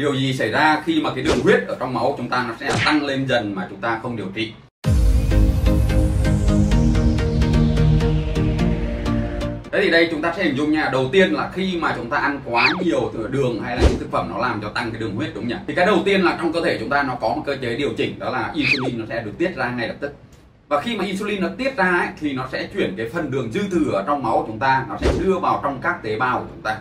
điều gì xảy ra khi mà cái đường huyết ở trong máu chúng ta nó sẽ tăng lên dần mà chúng ta không điều trị? Thế thì đây chúng ta sẽ hình dung nha. Đầu tiên là khi mà chúng ta ăn quá nhiều đường hay là những thực phẩm nó làm cho tăng cái đường huyết đúng nhỉ? Thì cái đầu tiên là trong cơ thể chúng ta nó có một cơ chế điều chỉnh đó là insulin nó sẽ được tiết ra ngay lập tức. Và khi mà insulin nó tiết ra ấy, thì nó sẽ chuyển cái phần đường dư thừa ở trong máu của chúng ta nó sẽ đưa vào trong các tế bào của chúng ta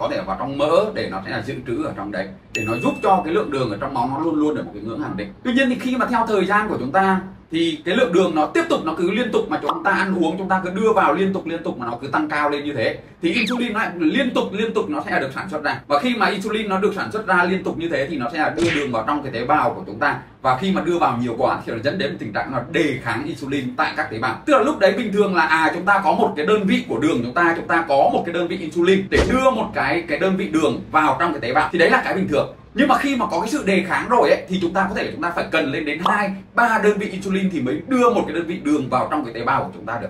có thể vào trong mỡ để nó sẽ là dự trữ ở trong đấy, để nó giúp cho cái lượng đường ở trong máu nó luôn luôn ở một cái ngưỡng hạn định. Tuy nhiên thì khi mà theo thời gian của chúng ta thì cái lượng đường nó tiếp tục, nó cứ liên tục mà chúng ta ăn uống, chúng ta cứ đưa vào liên tục liên tục mà nó cứ tăng cao lên như thế. Thì insulin lại liên tục liên tục nó sẽ được sản xuất ra. Và khi mà insulin nó được sản xuất ra liên tục như thế thì nó sẽ là đưa đường vào trong cái tế bào của chúng ta. Và khi mà đưa vào nhiều quá thì nó dẫn đến tình trạng là đề kháng insulin tại các tế bào. Tức là lúc đấy bình thường là à chúng ta có một cái đơn vị của đường, chúng ta chúng ta có một cái đơn vị insulin để đưa một cái cái đơn vị đường vào trong cái tế bào. Thì đấy là cái bình thường nhưng mà khi mà có cái sự đề kháng rồi ấy thì chúng ta có thể chúng ta phải cần lên đến hai ba đơn vị insulin thì mới đưa một cái đơn vị đường vào trong cái tế bào của chúng ta được.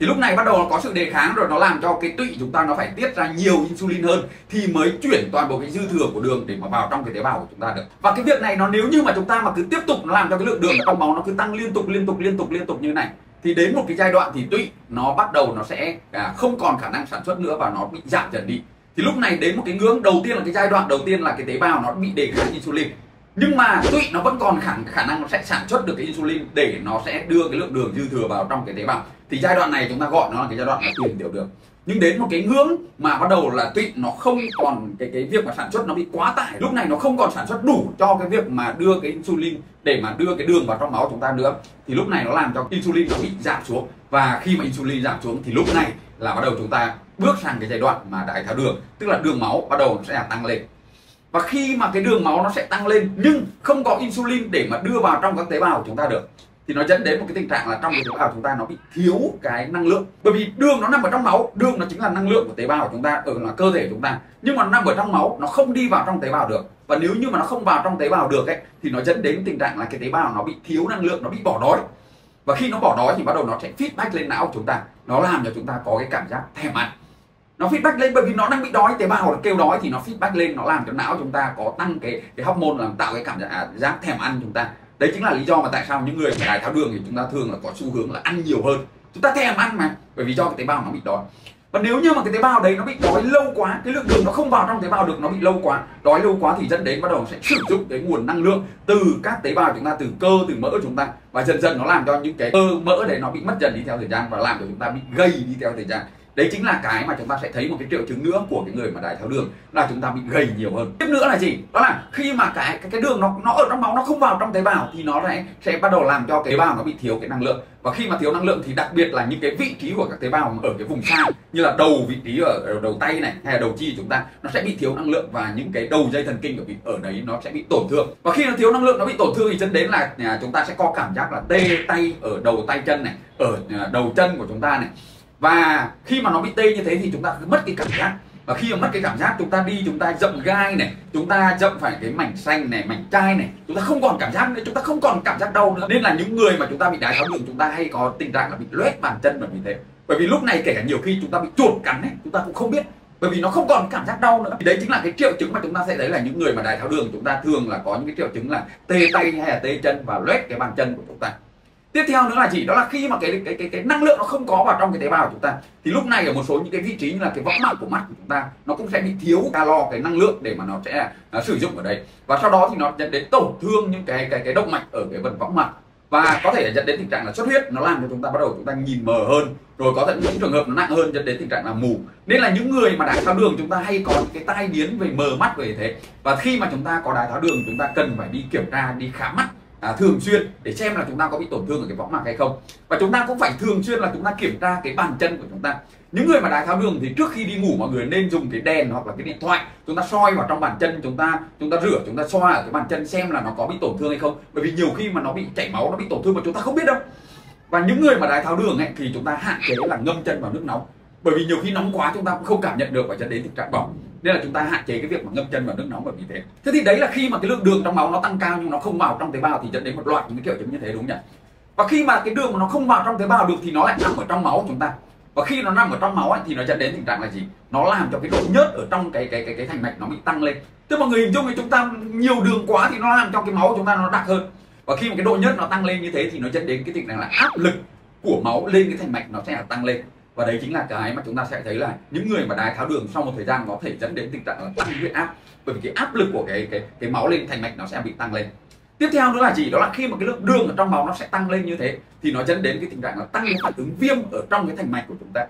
Thì lúc này bắt đầu có sự đề kháng rồi nó làm cho cái tụy chúng ta nó phải tiết ra nhiều insulin hơn thì mới chuyển toàn bộ cái dư thừa của đường để mà vào trong cái tế bào của chúng ta được. Và cái việc này nó nếu như mà chúng ta mà cứ tiếp tục nó làm cho cái lượng đường trong máu nó cứ tăng liên tục liên tục liên tục liên tục như này thì đến một cái giai đoạn thì tụy nó bắt đầu nó sẽ à, không còn khả năng sản xuất nữa và nó bị giảm dần đi thì lúc này đến một cái ngưỡng đầu tiên là cái giai đoạn đầu tiên là cái tế bào nó bị đề kháng insulin. Nhưng mà tụy nó vẫn còn khả, khả năng nó sẽ sản xuất được cái insulin để nó sẽ đưa cái lượng đường dư thừa vào trong cái tế bào. Thì giai đoạn này chúng ta gọi nó là cái giai đoạn là tiền tiểu đường. Nhưng đến một cái ngưỡng mà bắt đầu là tụy nó không còn cái cái việc mà sản xuất nó bị quá tải. Lúc này nó không còn sản xuất đủ cho cái việc mà đưa cái insulin để mà đưa cái đường vào trong máu chúng ta nữa. Thì lúc này nó làm cho insulin nó bị giảm xuống. Và khi mà insulin giảm xuống thì lúc này là bắt đầu chúng ta bước sang cái giai đoạn mà đái tháo đường, tức là đường máu bắt đầu nó sẽ tăng lên. Và khi mà cái đường máu nó sẽ tăng lên, nhưng không có insulin để mà đưa vào trong các tế bào của chúng ta được, thì nó dẫn đến một cái tình trạng là trong cái tế bào chúng ta nó bị thiếu cái năng lượng. Bởi vì đường nó nằm ở trong máu, đường nó chính là năng lượng của tế bào của chúng ta, ở là cơ thể của chúng ta. Nhưng mà nó nằm ở trong máu, nó không đi vào trong tế bào được. Và nếu như mà nó không vào trong tế bào được ấy, thì nó dẫn đến tình trạng là cái tế bào nó bị thiếu năng lượng, nó bị bỏ đói. Và khi nó bỏ đói thì bắt đầu nó sẽ feedback lên não của chúng ta. Nó làm cho chúng ta có cái cảm giác thèm ăn nó feedback lên bởi vì nó đang bị đói. Tế bào kêu đói thì nó feedback lên nó làm cho não chúng ta có tăng cái cái hormone làm tạo cái cảm giác, à, giác thèm ăn chúng ta. Đấy chính là lý do mà tại sao những người mà đái tháo đường thì chúng ta thường là có xu hướng là ăn nhiều hơn. Chúng ta thèm ăn mà bởi vì do cái tế bào nó bị đói. Và nếu như mà cái tế bào đấy nó bị đói lâu quá cái lượng đường nó không vào trong tế bào được nó bị lâu quá đói lâu quá thì dẫn đến bắt đầu sẽ sử dụng cái nguồn năng lượng từ các tế bào chúng ta từ cơ từ mỡ chúng ta. Và dần dần nó làm cho những cái cơ mỡ đấy nó bị mất dần đi theo thời gian và làm cho chúng ta bị gầy đi theo thời gian đấy chính là cái mà chúng ta sẽ thấy một cái triệu chứng nữa của cái người mà đái tháo đường là chúng ta bị gầy nhiều hơn. Tiếp nữa là gì? Đó là khi mà cái cái, cái đường nó nó ở trong máu nó không vào trong tế bào thì nó sẽ sẽ bắt đầu làm cho tế bào nó bị thiếu cái năng lượng. Và khi mà thiếu năng lượng thì đặc biệt là những cái vị trí của các tế bào ở cái vùng xa như là đầu vị trí ở, ở đầu tay này hay là đầu chi của chúng ta nó sẽ bị thiếu năng lượng và những cái đầu dây thần kinh ở ở đấy nó sẽ bị tổn thương. Và khi nó thiếu năng lượng nó bị tổn thương thì dẫn đến là à, chúng ta sẽ có cảm giác là tê tay ở đầu tay chân này ở à, đầu chân của chúng ta này và khi mà nó bị tê như thế thì chúng ta cứ mất cái cảm giác và khi mà mất cái cảm giác chúng ta đi chúng ta dậm gai này chúng ta dậm phải cái mảnh xanh này mảnh chai này chúng ta không còn cảm giác nữa chúng ta không còn cảm giác đau nữa nên là những người mà chúng ta bị đái tháo đường chúng ta hay có tình trạng là bị loét bàn chân và vì thế bởi vì lúc này kể cả nhiều khi chúng ta bị chuột cắn này chúng ta cũng không biết bởi vì nó không còn cảm giác đau nữa thì đấy chính là cái triệu chứng mà chúng ta sẽ thấy là những người mà đái tháo đường chúng ta thường là có những cái triệu chứng là tê tay hay là tê chân và loét cái bàn chân của chúng ta tiếp theo nữa là gì? Đó là khi mà cái cái cái cái năng lượng nó không có vào trong cái tế bào của chúng ta, thì lúc này ở một số những cái vị trí như là cái võng mạc của mắt của chúng ta, nó cũng sẽ bị thiếu calo cái năng lượng để mà nó sẽ nó sử dụng ở đây. Và sau đó thì nó dẫn đến tổn thương những cái cái cái động mạch ở cái phần võng mạc. Và có thể là dẫn đến tình trạng là xuất huyết, nó làm cho chúng ta bắt đầu chúng ta nhìn mờ hơn, rồi có thể những trường hợp nó nặng hơn, dẫn đến tình trạng là mù. Nên là những người mà đái tháo đường chúng ta hay có những cái tai biến về mờ mắt về thế. Và khi mà chúng ta có đái tháo đường, chúng ta cần phải đi kiểm tra, đi khám mắt à, thường xuyên để xem là chúng ta có bị tổn thương ở cái võng mạc hay không. Và chúng ta cũng phải thường xuyên là chúng ta kiểm tra cái bàn chân của chúng ta. Những người mà đái tháo đường thì trước khi đi ngủ mọi người nên dùng cái đèn hoặc là cái điện thoại chúng ta soi vào trong bàn chân chúng ta chúng ta rửa chúng ta soi ở cái bàn chân xem là nó có bị tổn thương hay không. Bởi vì nhiều khi mà nó bị chảy máu nó bị tổn thương mà chúng ta không biết đâu. Và những người mà đái tháo đường ấy thì chúng ta hạn chế là ngâm chân vào nước nóng. Bởi vì nhiều khi nóng quá chúng ta cũng không cảm nhận được và dẫn đến tình trạng bỏng nên là chúng ta hạn chế cái việc mà ngâm chân vào nước nóng bởi vì thế. Thế thì đấy là khi mà cái lượng đường trong máu nó tăng cao nhưng nó không vào trong tế bào thì dẫn đến một loạt những cái triệu chứng như thế đúng nhỉ? Và khi mà cái đường mà nó không vào trong tế bào được thì nó lại nằm ở trong máu của chúng ta. Và khi nó nằm ở trong máu ấy, thì nó dẫn đến tình trạng là gì? Nó làm cho cái độ nhớt ở trong cái cái cái cái thành mạch nó bị tăng lên. Tức mọi người hình dung thì chúng ta nhiều đường quá thì nó làm cho cái máu chúng ta nó đặc hơn. Và khi mà cái độ nhớt nó tăng lên như thế thì nó dẫn đến cái tình trạng là áp lực của máu lên cái thành mạch nó sẽ là tăng lên và đấy chính là cái mà chúng ta sẽ thấy là những người mà đái tháo đường sau một thời gian có thể dẫn đến tình trạng là tăng huyết áp. Bởi vì cái áp lực của cái cái cái máu lên thành mạch nó sẽ bị tăng lên. Tiếp theo nữa là gì? Đó là khi mà cái lượng đường ở trong máu nó sẽ tăng lên như thế, thì nó dẫn đến cái tình trạng là tăng cái phản ứng viêm ở trong cái thành mạch của chúng ta.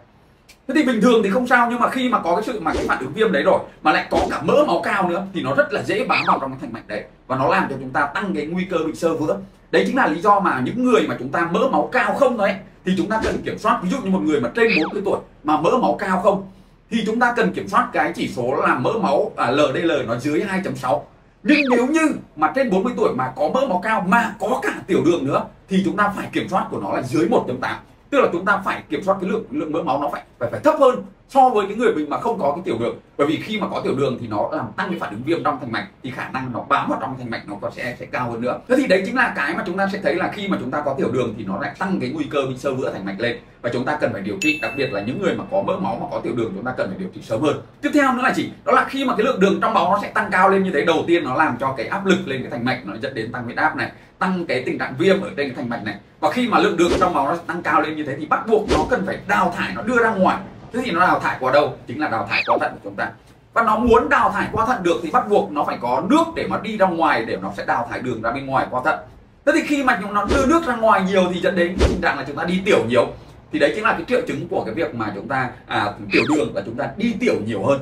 Thế thì bình thường thì không sao, nhưng mà khi mà có cái sự mà cái phản ứng viêm đấy rồi, mà lại có cả mỡ máu cao nữa, thì nó rất là dễ bám vào trong cái thành mạch đấy. Và nó làm cho chúng ta tăng cái nguy cơ bị sơ vữa đấy chính là lý do mà những người mà chúng ta mỡ máu cao không đấy thì chúng ta cần kiểm soát. Ví dụ như một người mà trên 40 tuổi mà mỡ máu cao không thì chúng ta cần kiểm soát cái chỉ số là mỡ máu à, LDL nó dưới 2.6 nhưng nếu như mà trên 40 tuổi mà có mỡ máu cao mà có cả tiểu đường nữa thì chúng ta phải kiểm soát của nó là dưới 1.8 tức là chúng ta phải kiểm soát cái lượng lượng mỡ máu nó phải phải phải thấp hơn so với cái người mình mà không có cái tiểu đường. Bởi vì khi mà có tiểu đường thì nó làm tăng cái phản ứng viêm trong thành mạch, thì khả năng nó bám vào trong thành mạch nó có sẽ sẽ cao hơn nữa. Thế thì đấy chính là cái mà chúng ta sẽ thấy là khi mà chúng ta có tiểu đường thì nó lại tăng cái nguy cơ bị sơ vữa thành mạch lên. Và chúng ta cần phải điều trị, đặc biệt là những người mà có mỡ máu mà có tiểu đường, chúng ta cần phải điều trị sớm hơn. Tiếp theo nữa là gì? Đó là khi mà cái lượng đường trong máu nó sẽ tăng cao lên như thế, đầu tiên nó làm cho cái áp lực lên cái thành mạch nó dẫn đến tăng huyết áp này, tăng cái tình trạng viêm ở trên cái thành mạch này. Và khi mà lượng đường trong máu nó tăng cao lên như thế thì bắt buộc nó cần phải đào thải, nó đưa ra ngoài thế thì nó đào thải qua đâu? Chính là đào thải qua thận của chúng ta. Và nó muốn đào thải qua thận được thì bắt buộc nó phải có nước để mà đi ra ngoài để nó sẽ đào thải đường ra bên ngoài qua thận. Thế thì khi mà nó đưa nước ra ngoài nhiều thì dẫn đến tình trạng là chúng ta đi tiểu nhiều. Thì đấy chính là cái triệu chứng của cái việc mà chúng ta à, tiểu đường là chúng ta đi tiểu nhiều hơn.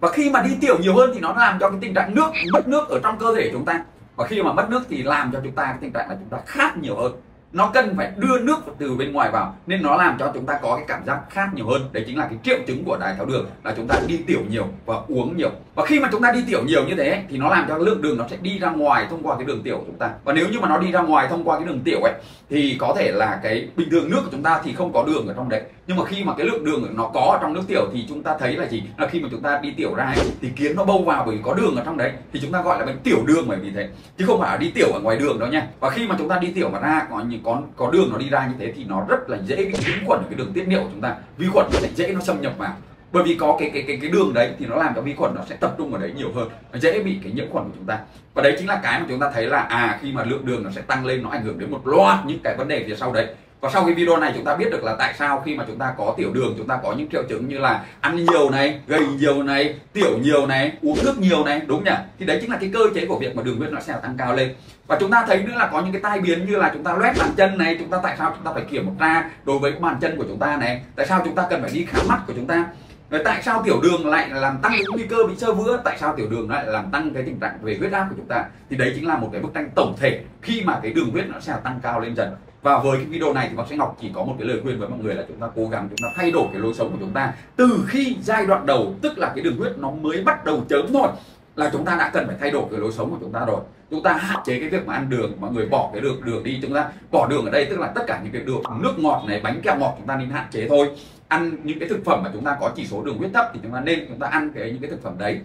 Và khi mà đi tiểu nhiều hơn thì nó làm cho cái tình trạng nước mất nước ở trong cơ thể chúng ta. Và khi mà mất nước thì làm cho chúng ta cái tình trạng là chúng ta khát nhiều hơn nó cần phải đưa nước từ bên ngoài vào nên nó làm cho chúng ta có cái cảm giác khát nhiều hơn. Đấy chính là cái triệu chứng của đái tháo đường là chúng ta đi tiểu nhiều và uống nhiều. Và khi mà chúng ta đi tiểu nhiều như thế thì nó làm cho lượng đường nó sẽ đi ra ngoài thông qua cái đường tiểu của chúng ta. Và nếu như mà nó đi ra ngoài thông qua cái đường tiểu ấy thì có thể là cái bình thường nước của chúng ta thì không có đường ở trong đấy. Nhưng mà khi mà cái lượng đường nó có ở trong nước tiểu thì chúng ta thấy là gì? Là khi mà chúng ta đi tiểu ra ấy, thì kiến nó bâu vào bởi vì có đường ở trong đấy thì chúng ta gọi là bệnh tiểu đường bởi vì thế. Chứ không phải là đi tiểu ở ngoài đường đâu nha. Và khi mà chúng ta đi tiểu mà ra có những có có đường nó đi ra như thế thì nó rất là dễ bị nhiễm khuẩn ở cái đường tiết niệu của chúng ta. Vi khuẩn nó sẽ dễ nó xâm nhập vào. Bởi vì có cái cái cái cái đường đấy thì nó làm cho vi khuẩn nó sẽ tập trung ở đấy nhiều hơn, nó dễ bị cái nhiễm khuẩn của chúng ta. Và đấy chính là cái mà chúng ta thấy là à khi mà lượng đường nó sẽ tăng lên, nó ảnh hưởng đến một loạt những cái vấn đề phía sau đấy và sau cái video này chúng ta biết được là tại sao khi mà chúng ta có tiểu đường, chúng ta có những triệu chứng như là ăn nhiều này, gầy nhiều này, tiểu nhiều này, uống nước nhiều này, đúng nhỉ? Thì đấy chính là cái cơ chế của việc mà đường huyết nó sẽ tăng cao lên. Và chúng ta thấy nữa là có những cái tai biến như là chúng ta loét bàn chân này, chúng ta tại sao chúng ta phải kiểm tra đối với bàn chân của chúng ta này? Tại sao chúng ta cần phải đi khám mắt của chúng ta? Rồi tại sao tiểu đường lại làm tăng cái nguy cơ bị sơ vữa? Tại sao tiểu đường lại làm tăng cái tình trạng về huyết áp của chúng ta? Thì đấy chính là một cái bức tranh tổng thể khi mà cái đường huyết nó sẽ tăng cao lên dần và với cái video này thì bác sĩ Ngọc chỉ có một cái lời khuyên với mọi người là chúng ta cố gắng chúng ta thay đổi cái lối sống của chúng ta. Từ khi giai đoạn đầu, tức là cái đường huyết nó mới bắt đầu chớm thôi là chúng ta đã cần phải thay đổi cái lối sống của chúng ta rồi. Chúng ta hạn chế cái việc mà ăn đường, mọi người bỏ cái đường đường đi, chúng ta bỏ đường ở đây, tức là tất cả những cái đường nước ngọt này, bánh kẹo ngọt chúng ta nên hạn chế thôi. Ăn những cái thực phẩm mà chúng ta có chỉ số đường huyết thấp thì chúng ta nên chúng ta ăn cái, những cái thực phẩm đấy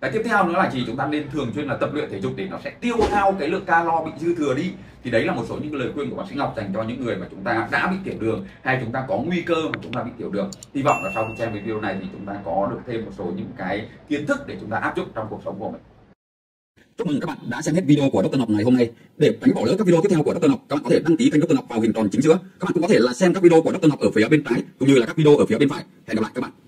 cái tiếp theo nữa là gì chúng ta nên thường xuyên là tập luyện thể dục để nó sẽ tiêu hao cái lượng calo bị dư thừa đi thì đấy là một số những lời khuyên của bác sĩ Ngọc dành cho những người mà chúng ta đã bị tiểu đường hay chúng ta có nguy cơ mà chúng ta bị tiểu đường hy vọng là sau khi xem video này thì chúng ta có được thêm một số những cái kiến thức để chúng ta áp dụng trong cuộc sống của mình Chúc mừng các bạn đã xem hết video của Dr. Ngọc ngày hôm nay. Để tránh bỏ lỡ các video tiếp theo của Dr. Ngọc, các bạn có thể đăng ký kênh Dr. Ngọc vào hình tròn chính giữa. Các bạn cũng có thể là xem các video của Dr. Ngọc ở phía bên trái cũng như là các video ở phía bên phải. Hẹn gặp lại các bạn.